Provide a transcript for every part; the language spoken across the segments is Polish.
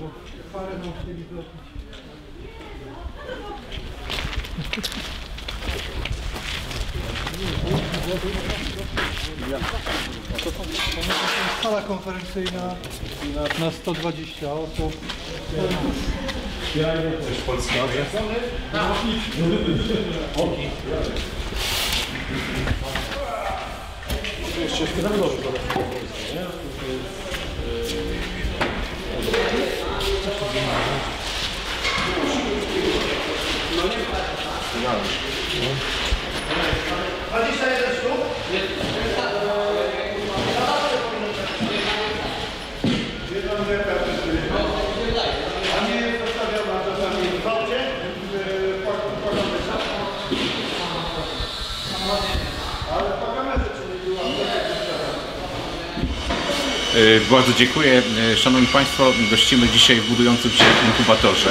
Bo parę nam chcieli. Sala konferencyjna na 120 osób. E, Bardzo dziękuję. E, Szanowni Państwo, gościmy dzisiaj w budującym się inkubatorze.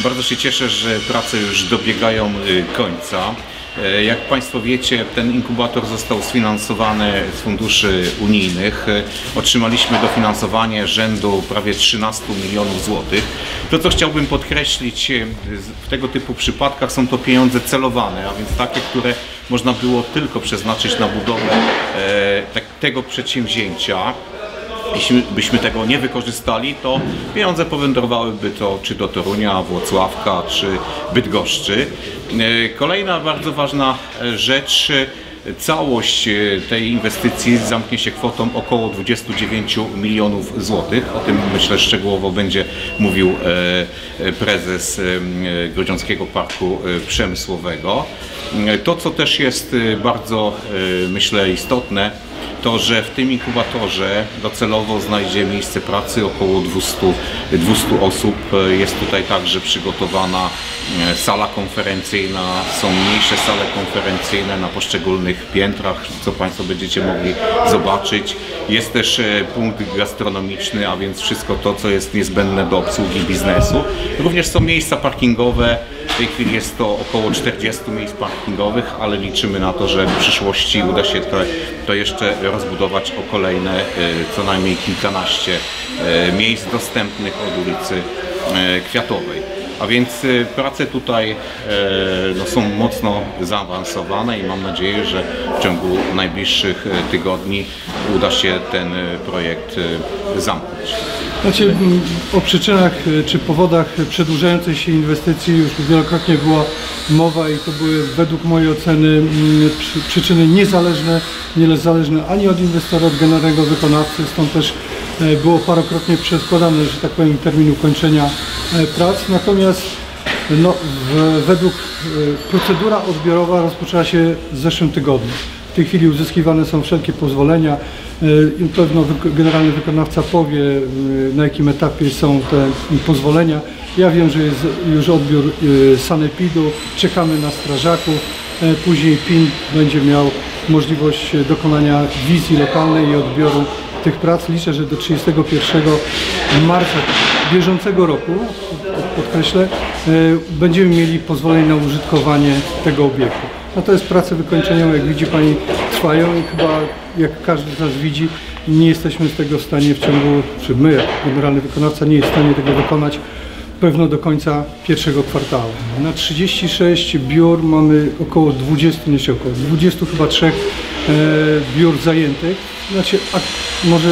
Bardzo się cieszę, że prace już dobiegają e, końca. E, Jak Państwo wiecie, ten inkubator został sfinansowany z funduszy unijnych. E, Otrzymaliśmy dofinansowanie rzędu prawie 13 milionów złotych. To, co chciałbym podkreślić e, w tego typu przypadkach, są to pieniądze celowane, a więc takie, które można było tylko przeznaczyć na budowę e, tak, tego przedsięwzięcia. Jeśli byśmy tego nie wykorzystali, to pieniądze powędrowałyby to czy do Torunia, Włocławka, czy Bydgoszczy. E, Kolejna bardzo ważna e, rzecz. e, Całość tej inwestycji zamknie się kwotą około 29 milionów złotych. O tym myślę szczegółowo będzie mówił prezes Grodziąckiego Parku Przemysłowego. To, co też jest bardzo, myślę, istotne, to, że w tym inkubatorze docelowo znajdzie miejsce pracy około 200, 200 osób. Jest tutaj także przygotowana e, sala konferencyjna, są mniejsze sale konferencyjne na poszczególnych piętrach, co Państwo będziecie mogli zobaczyć. Jest też e, punkt gastronomiczny, a więc wszystko to, co jest niezbędne do obsługi biznesu. Również są miejsca parkingowe, tej chwili jest to około 40 miejsc parkingowych, ale liczymy na to, że w przyszłości uda się to, to jeszcze rozbudować o kolejne e, co najmniej kilkanaście e, miejsc dostępnych od ulicy e, Kwiatowej. A więc e, prace tutaj e, no, są mocno zaawansowane i mam nadzieję, że w ciągu najbliższych e, tygodni uda się ten e, projekt zamknąć. Znaczy, o przyczynach y, czy powodach przedłużającej się inwestycji już wielokrotnie była mowa i to były według mojej oceny przyczyny niezależne, niezależne ani od inwestora, od generalnego wykonawcy, stąd też było parokrotnie przeskładane, że tak powiem, termin ukończenia e, prac. Natomiast no, w, według e, procedura odbiorowa rozpoczęła się w zeszłym tygodniu. W tej chwili uzyskiwane są wszelkie pozwolenia. E, Pewno generalny wykonawca powie, e, na jakim etapie są te pozwolenia. Ja wiem, że jest już odbiór e, sanepidu, czekamy na strażaków. E, Później PIN będzie miał możliwość e, dokonania wizji lokalnej i odbioru tych prac. Liczę, że do 31 marca bieżącego roku, pod- podkreślę, e, będziemy mieli pozwolenie na użytkowanie tego obiektu. Natomiast prace wykończeniowe, jak widzi Pani, trwają i chyba, jak każdy z nas widzi, nie jesteśmy z tego w stanie w ciągu, czy my, generalny wykonawca, nie jest w stanie tego wykonać pewno do końca pierwszego kwartału. Na 36 biur mamy około 20, nie około 20 chyba trzech e, biur zajętych. Znaczy, ak, może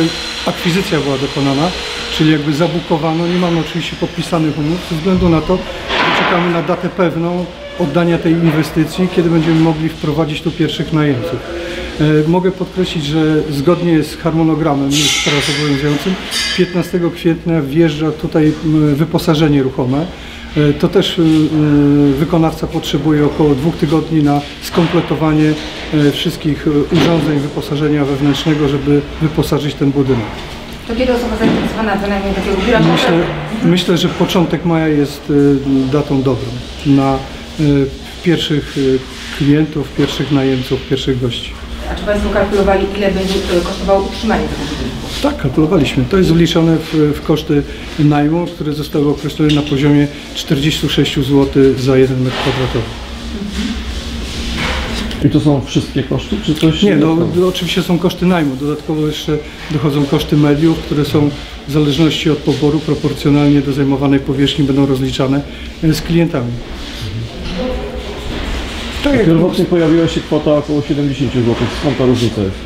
akwizycja była dokonana, czyli jakby zabukowano. Nie mamy oczywiście podpisanych umów ze względu na to, że czekamy na datę pewną oddania tej inwestycji, kiedy będziemy mogli wprowadzić tu pierwszych najemców. E, Mogę podkreślić, że zgodnie z harmonogramem już teraz obowiązującym 15 kwietnia wjeżdża tutaj wyposażenie ruchome. E, To też y, y, wykonawca potrzebuje około dwóch tygodni na skompletowanie e, wszystkich urządzeń wyposażenia wewnętrznego, żeby wyposażyć ten budynek. To kiedy osoba zainteresowana wynajmie takiego biura. Myślę, myślę, że początek maja jest datą dobrą na pierwszych klientów, pierwszych najemców, pierwszych gości. A czy Państwo kalkulowali, ile będzie e, kosztowało utrzymanie tego budynku? Tak, kalkulowaliśmy. To jest wliczone w, w koszty najmu, które zostały określone na poziomie 46 zł za 1 metr kwadratowy. I to są wszystkie koszty, czy coś? Nie, no to oczywiście są koszty najmu. Dodatkowo jeszcze dochodzą koszty mediów, które są w zależności od poboru proporcjonalnie do zajmowanej powierzchni będą rozliczane e, z klientami. Tak jak Pierwotnie pojawiła się kwota około 70 zł. Skąd ta różnica jest?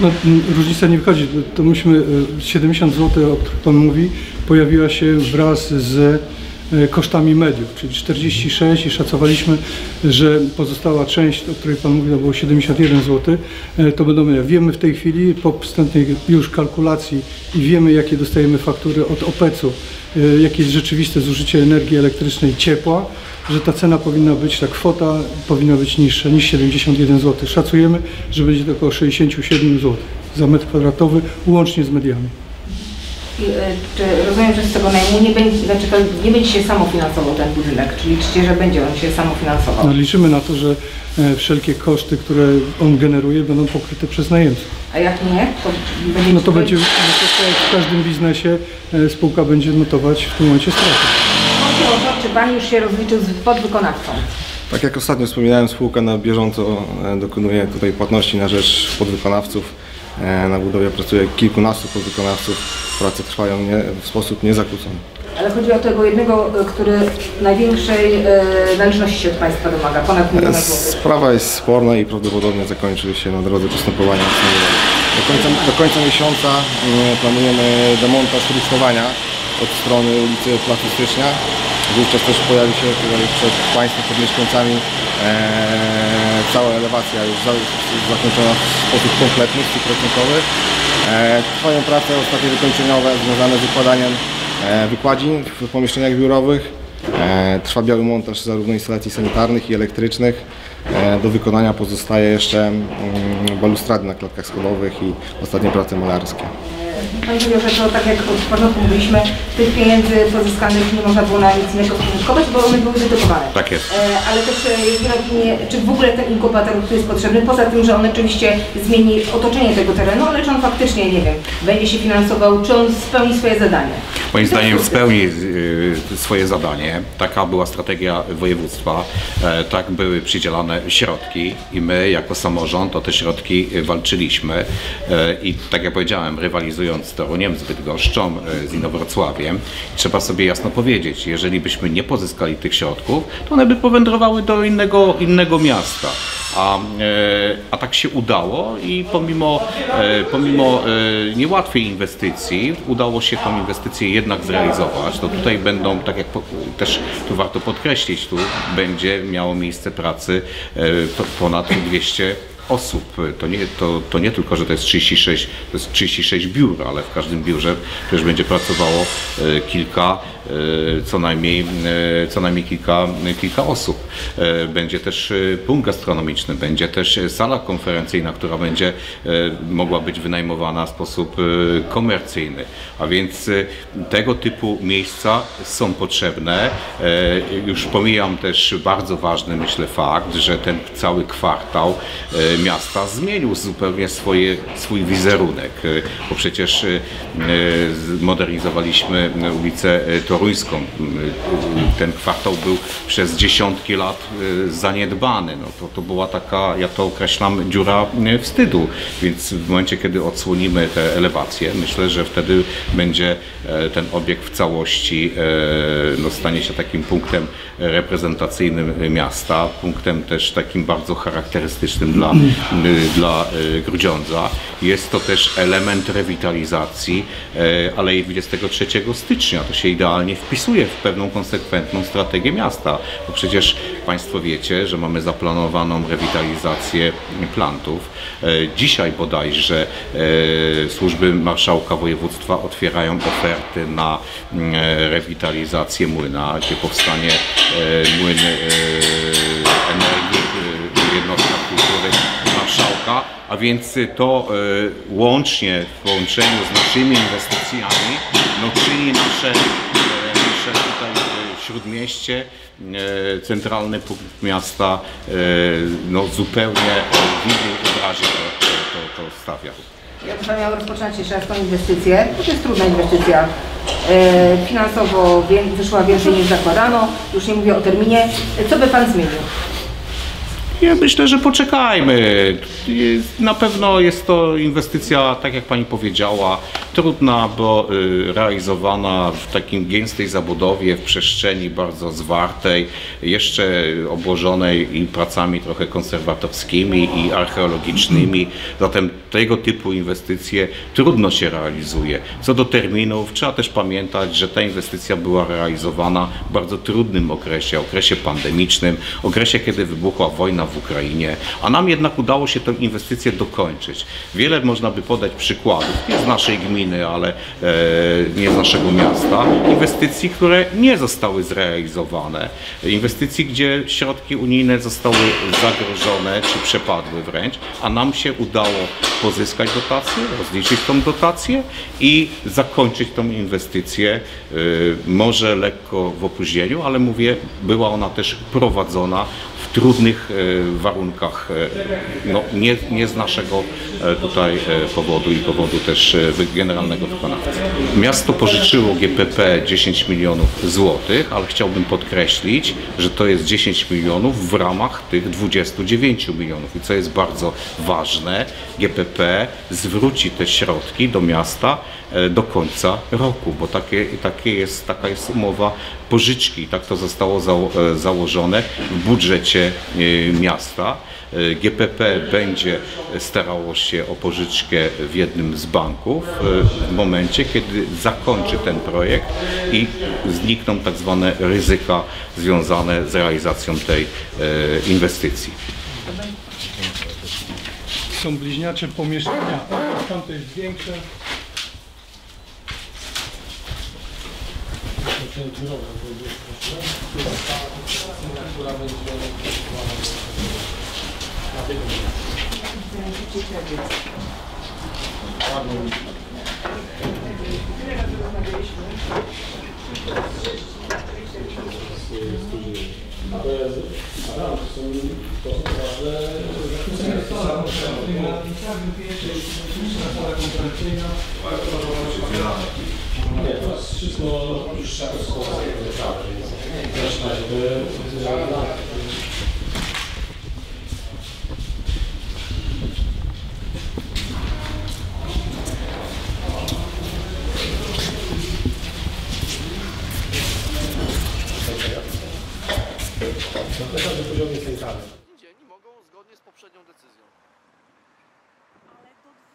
no, różnica nie wychodzi. To myśmy e, 70 zł, o których Pan mówi, pojawiła się wraz z kosztami mediów, czyli 46 i szacowaliśmy, że pozostała część, o której Pan mówi, to było 71 zł, e, to będą media. Wiemy w tej chwili po wstępnej już kalkulacji i wiemy jakie dostajemy faktury od OPEC-u, e, jakie jest rzeczywiste zużycie energii elektrycznej, ciepła, że ta cena powinna być, ta kwota powinna być niższa niż 71 zł. Szacujemy, że będzie to około 67 zł za metr kwadratowy, łącznie z mediami. E, Czy rozumiem, że z tego najmu nie będzie, znaczy to nie będzie się samofinansował ten budynek, czyli liczycie, że będzie on się samofinansował? No, liczymy na to, że e, wszelkie koszty, które on generuje, będą pokryte przez najemców. A jak nie, to będzie... No to będzie, no to jak w każdym biznesie e, spółka będzie notować w tym momencie straty. Chodzi o to, czy Pan już się rozliczył z podwykonawcą? Tak jak ostatnio wspominałem, spółka na bieżąco dokonuje tutaj płatności na rzecz podwykonawców. Na budowie pracuje kilkunastu podwykonawców. Prace trwają nie, w sposób niezakłócony. Ale chodzi o tego jednego, e, który największej e, należności się od Państwa domaga, ponad miliona złotych. Sprawa jest sporna i prawdopodobnie zakończy się na drodze postępowania. Do końca, do końca miesiąca mm, planujemy demontaż rusztowania od strony ulicy Placu Stycznia. Wówczas też pojawi się tutaj przed Państwem, przed mieszkańcami e, cała elewacja już za, zakończona w sposób kompletny, stuprocentowy. E, trwają prace ostatnie wykończeniowe związane z układaniem e, wykładzin w pomieszczeniach biurowych. E, Trwa biały montaż zarówno instalacji sanitarnych i elektrycznych. Do wykonania pozostaje jeszcze mm, balustrady na klatkach schodowych i ostatnie prace malarskie. Pan powiedział, że to tak jak od początku mówiliśmy, tych pieniędzy pozyskanych nie można było na nic innego spożytkować, bo one były dedykowane. Tak jest. E, Ale też e, jest opinie, czy w ogóle ten inkubator tu jest potrzebny, poza tym, że on oczywiście zmieni otoczenie tego terenu, ale czy on faktycznie, nie wiem, będzie się finansował, czy on spełni swoje zadanie. Moim zdaniem spełni y, swoje zadanie. Taka była strategia województwa. E, Tak były przydzielane środki i my jako samorząd o te środki walczyliśmy. E, I tak jak powiedziałem, rywalizując z Toruniem, z Bydgoszczą, e, z Inowrocławiem, trzeba sobie jasno powiedzieć, jeżeli byśmy nie pozyskali tych środków, to one by powędrowały do innego, innego miasta. A, e, a tak się udało i pomimo, e, pomimo niełatwej inwestycji udało się tą inwestycję jednak zrealizować. To tutaj będą, tak jak też tu warto podkreślić, tu będzie miało miejsce pracy po- ponad 200 osób. To nie, to, to nie tylko, że to jest 36, to jest 36 biur, ale w każdym biurze też będzie pracowało e, kilka, co najmniej, e, co najmniej kilka, kilka osób. E, Będzie też e, punkt gastronomiczny, będzie też e, sala konferencyjna, która będzie e, mogła być wynajmowana w sposób e, komercyjny. A więc e, tego typu miejsca są potrzebne. E, Już pomijam też bardzo ważny, myślę, fakt, że ten cały kwartał e, miasta zmienił zupełnie swoje, swój wizerunek, e, bo przecież e, zmodernizowaliśmy ulicę e, M, e, Ten kwartał był przez dziesiątki lat e, zaniedbany. No to, to była taka, ja to określam, dziura wstydu. Więc w momencie, kiedy odsłonimy te elewacje, myślę, że wtedy będzie e, ten obiekt w całości e, no, stanie się takim punktem reprezentacyjnym miasta, punktem też takim bardzo charakterystycznym dla, y, dla y, Grudziądza. Jest to też element rewitalizacji e, Alei 23 stycznia. To się idealnie wpisuje w pewną konsekwentną strategię miasta, bo przecież Państwo wiecie, że mamy zaplanowaną rewitalizację plantów. E, Dzisiaj bodajże e, służby marszałka województwa otwierają oferty na mm, e, rewitalizację młyna, gdzie powstanie młyn energii jednostka kultury marszałka, a więc to łącznie w połączeniu z naszymi inwestycjami no, czyni nasze, nasze tutaj e, śródmieście, e, centralny punkt miasta e, no, zupełnie w innej obrazie to, to, to stawia. Jak Pan miał rozpoczynać jeszcze raz tą inwestycję, to jest trudna inwestycja. Finansowo wyszła więcej niż zakładano, już nie mówię o terminie. Co by Pan zmienił? Ja myślę, że poczekajmy. Na pewno jest to inwestycja, tak jak Pani powiedziała, trudna, bo y, realizowana w takim gęstej zabudowie, w przestrzeni bardzo zwartej, jeszcze obłożonej i pracami trochę konserwatorskimi i archeologicznymi. Zatem tego typu inwestycje trudno się realizuje. Co do terminów, trzeba też pamiętać, że ta inwestycja była realizowana w bardzo trudnym okresie, okresie pandemicznym, okresie, kiedy wybuchła wojna w Ukrainie, a nam jednak udało się tę inwestycję dokończyć. Wiele można by podać przykładów, nie z naszej gminy, ale e, nie z naszego miasta, inwestycji, które nie zostały zrealizowane. Inwestycji, gdzie środki unijne zostały zagrożone czy przepadły wręcz, a nam się udało pozyskać dotację, rozliczyć tą dotację i zakończyć tą inwestycję. Y, Może lekko w opóźnieniu, ale mówię, była ona też prowadzona trudnych e, warunkach, e, no, nie, nie z naszego e, tutaj powodu i powodu też generalnego wykonawcy. Miasto pożyczyło GPP 10 milionów złotych, ale chciałbym podkreślić, że to jest 10 milionów w ramach tych 29 milionów. I co jest bardzo ważne, GPP zwróci te środki do miasta do końca roku, bo takie, takie jest, taka jest umowa pożyczki. Tak to zostało e, założone w budżecie e, miasta. E, GPP będzie starało się o pożyczkę w jednym z banków e, w momencie, kiedy zakończy ten projekt i znikną tak zwane ryzyka związane z realizacją tej e, inwestycji. Są bliźniacze pomieszczenia. Tamto jest większe. Na poziomie centralnym.